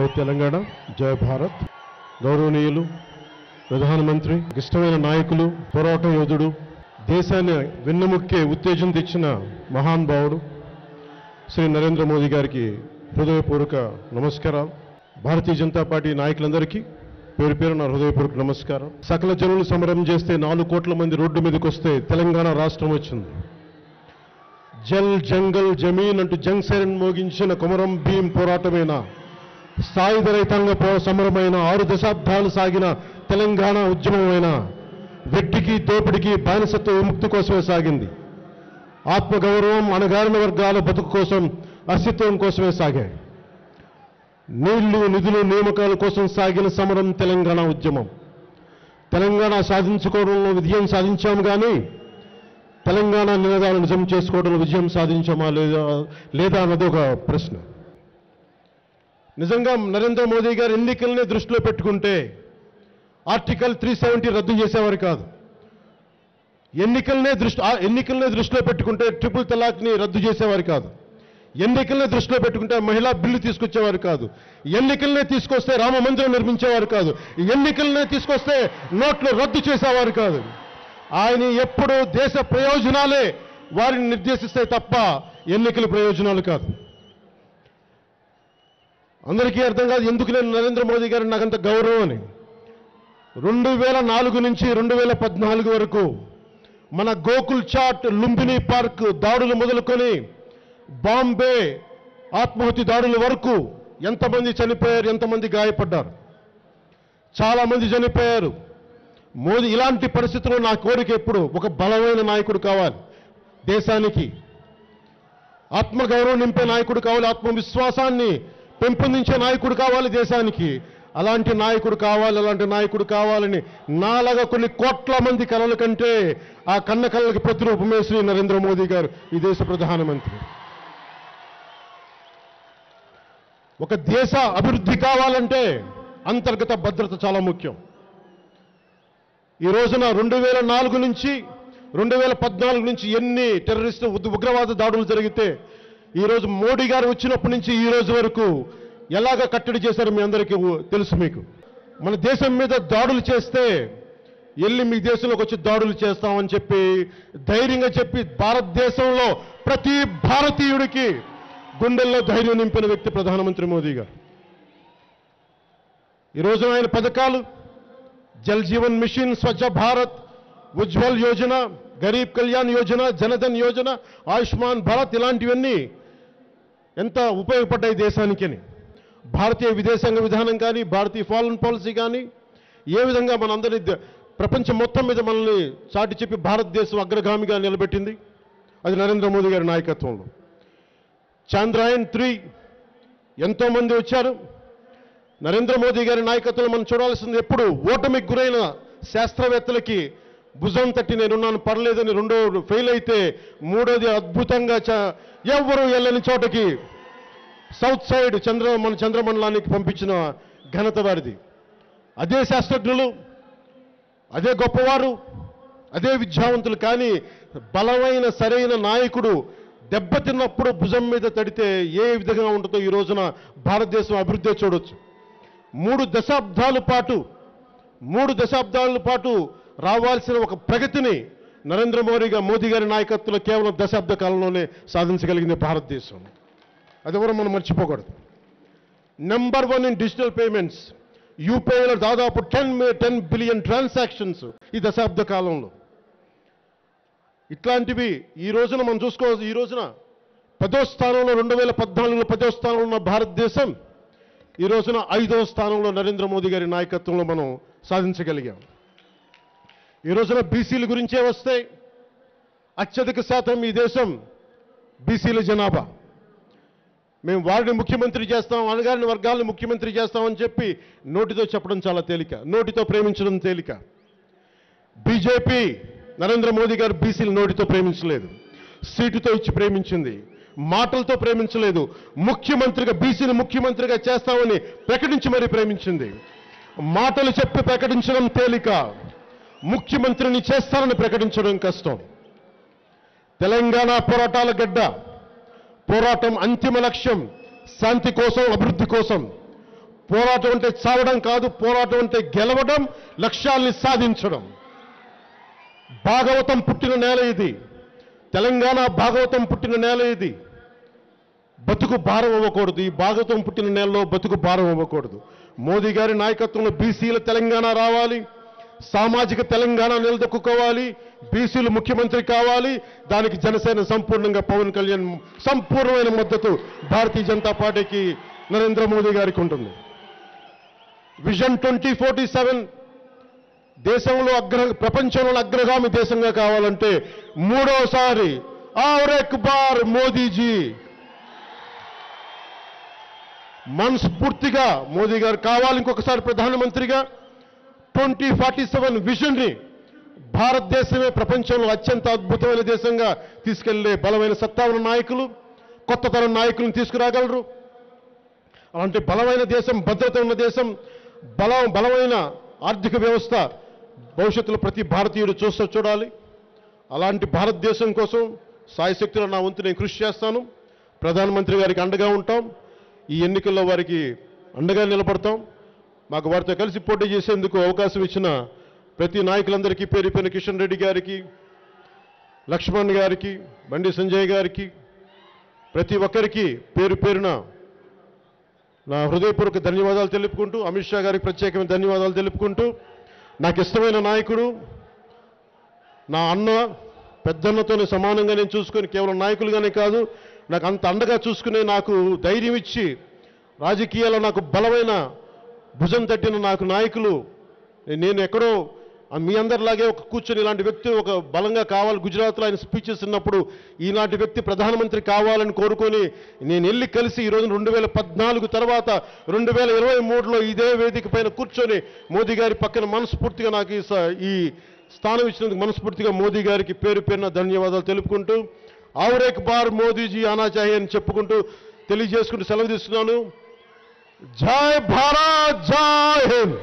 జై తెలంగాణ జై భారత్. గౌరవనీయులు ప్రధానమంత్రి ఇష్టమైన నాయకులు పోరాట యోధుడు దేశాన్ని వెన్నెముక్కే ఉత్తేజం తెచ్చిన మహాన్ భావుడు శ్రీ నరేంద్ర మోదీ గారికి హృదయపూర్వక నమస్కారాలు. భారతీయ జనతా పార్టీ నాయకులందరికీ పేరు పేరు నా హృదయపూర్వక నమస్కారం. సకల జనులు సమరం చేస్తే నాలుగు కోట్ల మంది రోడ్డు మీదకి వస్తే తెలంగాణ రాష్ట్రం వచ్చింది. జల్ జంగల్ జమీన్ అంటూ జంగ్ సైరన్ మోగించిన కొమరం భీం పోరాటమైన? సాయుధ రైతాంగ సమరమైన ఆరు దశాబ్దాలు సాగిన తెలంగాణ ఉద్యమమైన వెట్టికి దోపిడికి బానిసత్వ విముక్తి కోసమే సాగింది. ఆత్మగౌరవం అణగారిన వర్గాల బతుకు కోసం అస్తిత్వం కోసమే సాగాయి. నీళ్ళు నిధులు నియామకాల కోసం సాగిన సమరం తెలంగాణ ఉద్యమం. తెలంగాణ సాధించుకోవడంలో విజయం సాధించాము కానీ తెలంగాణ నినాదాలు నిజం చేసుకోవడంలో విజయం సాధించామా లేదా లేదా అన్నది ఒక ప్రశ్న. నిజంగా నరేంద్ర మోదీ గారు ఎన్నికల్ని దృష్టిలో పెట్టుకుంటే ఆర్టికల్ త్రీ సెవెంటీ రద్దు చేసేవారు కాదు. ఎన్నికలనే దృష్టి ఆ ఎన్నికలనే దృష్టిలో పెట్టుకుంటే ట్రిపుల్ తలాక్ని రద్దు చేసేవారు కాదు. ఎన్నికలనే దృష్టిలో పెట్టుకుంటే మహిళా బిల్లు తీసుకొచ్చేవారు కాదు. ఎన్నికలనే తీసుకొస్తే రామ మందిరం నిర్మించేవారు కాదు. ఎన్నికలనే తీసుకొస్తే నోట్లు రద్దు చేసేవారు కాదు. ఆయన ఎప్పుడు దేశ ప్రయోజనాలే వారిని నిర్దేశిస్తే తప్ప ఎన్నికల ప్రయోజనాలు కాదు. అందరికీ అర్థం కాదు ఎందుకు నేను నరేంద్ర మోదీ గారిని నాకంత గౌరవం అని. రెండు వేల నాలుగు నుంచి రెండు వేల పద్నాలుగు వరకు మన గోకుల్ చాట్ లుంబిని పార్క్ దాడులు మొదలుకొని బాంబే ఆత్మహత్య దాడుల వరకు ఎంతమంది చనిపోయారు ఎంతమంది గాయపడ్డారు? చాలామంది చనిపోయారు. మోదీ ఇలాంటి పరిస్థితుల్లో నా కోరిక ఎప్పుడు ఒక బలమైన నాయకుడు కావాలి దేశానికి. ఆత్మగౌరవం నింపే నాయకుడు కావాలి ఆత్మవిశ్వాసాన్ని పెంపొందించే నాయకుడు కావాలి దేశానికి. అలాంటి నాయకుడు కావాలి అలాంటి నాయకుడు కావాలని నాలాగా కొన్ని కోట్ల మంది కళల కంటే ఆ కన్న కళలకు ప్రతిరూపమే శ్రీ నరేంద్ర మోదీ గారు ఈ దేశ ప్రధానమంత్రి. ఒక దేశ అభివృద్ధి కావాలంటే అంతర్గత భద్రత చాలా ముఖ్యం. ఈ రోజున రెండు వేల నాలుగు నుంచి రెండు వేల పద్నాలుగు నుంచి ఎన్ని టెర్రరిస్ట్ ఉగ్రవాద దాడులు జరిగితే ఈరోజు మోడీ గారు వచ్చినప్పటి నుంచి ఈ రోజు వరకు ఎలాగ కట్టడి చేశారో మీ అందరికీ తెలుసు మీకు. మన దేశం మీద దాడులు చేస్తే వెళ్ళి మీ దేశంలోకి వచ్చి దాడులు చేస్తామని చెప్పి ధైర్యంగా చెప్పి భారతదేశంలో ప్రతి భారతీయుడికి గుండెల్లో ధైర్యం నింపిన వ్యక్తి ప్రధానమంత్రి మోదీ గారు. ఈరోజు ఆయన పథకాలు జల్ జీవన్ మిషన్ స్వచ్ఛ భారత్ ఉజ్వల్ యోజన గరీబ్ కళ్యాణ్ యోజన జనధన్ యోజన ఆయుష్మాన్ భారత్ ఇలాంటివన్నీ ఎంత ఉపయోగపడ్డాయి దేశానికి అని భారతీయ విదేశాంగ విధానం కానీ భారతీయ ఫారెన్ పాలసీ కానీ ఏ విధంగా మనందరి ద- ప్రపంచం మొత్తం మీద మనల్ని చాటి చెప్పి భారతదేశం అగ్రగామిగా నిలబెట్టింది? అది నరేంద్ర మోదీ గారి నాయకత్వంలో. చాంద్రాయన్ త్రీ ఎంతోమంది వచ్చారు? నరేంద్ర మోదీ గారి నాయకత్వంలో మనం చూడాల్సింది ఎప్పుడు ఓటమికి గురైన శాస్త్రవేత్తలకి భుజం తట్టి నేనున్నాను పర్లేదని రెండో ఫెయిల్ అయితే మూడోది అద్భుతంగా చ- వెళ్ళని చోటకి. సౌత్ సైడ్ చంద్ర మన చంద్రమండలానికి పంపించిన ఘనత వారిది. అదే శాస్త్రజ్ఞులు అదే గొప్పవారు అదే విద్యావంతులు కానీ బలమైన సరైన నాయకుడు దెబ్బతిన్నప్పుడు భుజం మీద తడితే ఏ విధంగా ఉంటుందో ఈ రోజున భారతదేశం అభివృద్ధి చూడొచ్చు. మూడు దశాబ్దాల పాటు మూడు దశాబ్దాల పాటు రావాల్సిన ఒక ప్రగతిని నరేంద్ర మోడీగా మోదీ గారి నాయకత్వంలో కేవలం దశాబ్ద కాలంలోనే సాధించగలిగింది భారతదేశం. అది కూడా మనం మర్చిపోకూడదు. Number one in digital payments యూపీఐలో దాదాపు టెన్ టెన్ బిలియన్ ట్రాన్సాక్షన్స్ ఈ దశాబ్ద కాలంలో. ఇట్లాంటివి ఈ రోజున మనం చూసుకో ఈ రోజున పదో స్థానంలో రెండు వేల పద్నాలుగులో పదో స్థానంలో ఉన్న భారతదేశం ఈ రోజున ఐదో స్థానంలో నరేంద్ర మోదీ గారి నాయకత్వంలో మనం సాధించగలిగాం. ఈ రోజున బీసీల గురించే వస్తే అత్యధిక శాతం ఈ దేశం బీసీల జనాభా. మేము వారిని ముఖ్యమంత్రి చేస్తాం అనగారిన వర్గాలను ముఖ్యమంత్రి చేస్తామని చెప్పి నోటితో చెప్పడం చాలా తేలిక. నోటితో ప్రేమించడం తేలిక. బీజేపీ నరేంద్ర మోదీ గారు బీసీలు నోటితో ప్రేమించలేదు. సీటుతో ఇచ్చి ప్రేమించింది. మాటలతో ప్రేమించలేదు. ముఖ్యమంత్రిగా బీసీని ముఖ్యమంత్రిగా చేస్తామని ప్రకటించి మరీ ప్రేమించింది. మాటలు చెప్పి ప్రకటించడం తేలిక. ముఖ్యమంత్రిని చేస్తానని ప్రకటించడం కష్టం. తెలంగాణ పోరాటాల గడ్డ పోరాటం అంతిమ లక్ష్యం శాంతి కోసం అభివృద్ధి కోసం. పోరాటం అంటే చావడం కాదు పోరాటం అంటే గెలవడం లక్ష్యాల్ని సాధించడం. భాగవతం పుట్టిన నేల ఇది. తెలంగాణ భాగవతం పుట్టిన నేల ఇది. బతుకు భారం అవ్వకూడదు. ఈ భాగవతం పుట్టిన నేలలో బతుకు భారం అవ్వకూడదు. మోదీ గారి నాయకత్వంలో బీసీల తెలంగాణ రావాలి. సామాజిక తెలంగాణ నిలదొక్కుకోవాలి. బీసీలు ముఖ్యమంత్రి కావాలి. దానికి జనసేన సంపూర్ణంగా పవన్ కళ్యాణ్ సంపూర్ణమైన మద్దతు భారతీయ జనతా పార్టీకి నరేంద్ర మోదీ గారికి ఉంటుంది. విజన్ ట్వంటీ ఫోర్టీ సెవెన్ దేశంలో అగ్ర ప్రపంచంలో అగ్రగామి దేశంగా కావాలంటే మూడోసారి ఆరేక్ బార్ మోదీజీ. మనస్ఫూర్తిగా మోదీ గారు కావాలి. ఇంకొకసారి ప్రధానమంత్రిగా ట్వంటీ ఫార్టీ సెవెన్ విజన్ని భారతదేశమే ప్రపంచంలో అత్యంత అద్భుతమైన దేశంగా తీసుకెళ్ళే బలమైన సత్తా ఉన్న నాయకులు కొత్త తరం నాయకులను తీసుకురాగలరు. అలాంటి బలమైన దేశం భద్రత ఉన్న దేశం బలం బలమైన ఆర్థిక వ్యవస్థ భవిష్యత్తులో ప్రతి భారతీయుడు చూస్తూ చూడాలి. అలాంటి భారతదేశం కోసం సాయశక్తిలో నా వంతు నేను కృషి చేస్తాను. ప్రధానమంత్రి గారికి అండగా ఉంటాం. ఈ ఎన్నికల్లో వారికి అండగా నిలబడతాం. మాకు వారితో కలిసి పోటీ చేసేందుకు అవకాశం ఇచ్చిన ప్రతి నాయకులందరికీ పేరు పేరు కిషన్ రెడ్డి గారికి లక్ష్మణ్ గారికి బండి సంజయ్ గారికి ప్రతి ఒక్కరికి పేరు పేరున నా హృదయపూర్వక ధన్యవాదాలు తెలుపుకుంటూ అమిత్ షా గారికి ప్రత్యేకమైన ధన్యవాదాలు తెలుపుకుంటూ నాకు ఇష్టమైన నాయకుడు నా అన్న పెద్దన్నతోనే సమానంగా నేను చూసుకొని కేవలం నాయకులుగానే కాదు నాకు అంత అండగా చూసుకునే నాకు ధైర్యం ఇచ్చి రాజకీయాల్లో నాకు బలమైన భుజం తట్టిన నాకు నాయకులు నేను ఎక్కడో మీ అందరిలాగే ఒక కూర్చొని ఇలాంటి వ్యక్తి ఒక బలంగా కావాలి గుజరాత్లో ఆయన స్పీచెస్ ఉన్నప్పుడు ఈనాటి వ్యక్తి ప్రధానమంత్రి కావాలని కోరుకొని నేను వెళ్ళి కలిసి ఈరోజు రెండు వేల పద్నాలుగు తర్వాత రెండు వేల ఇరవై మూడులో ఇదే వేదిక పైన కూర్చొని మోదీ గారి పక్కన మనస్ఫూర్తిగా నాకు ఈ స- ఈ స్థానం ఇచ్చినందుకు మనస్ఫూర్తిగా మోదీ గారికి పేరు పేరున ధన్యవాదాలు తెలుపుకుంటూ ఆవరేక్ బార్ మోదీజీ ఆనా అని చెప్పుకుంటూ తెలియజేసుకుంటూ సెలవు తీసుకున్నాను. జై భారత్ జై హింద్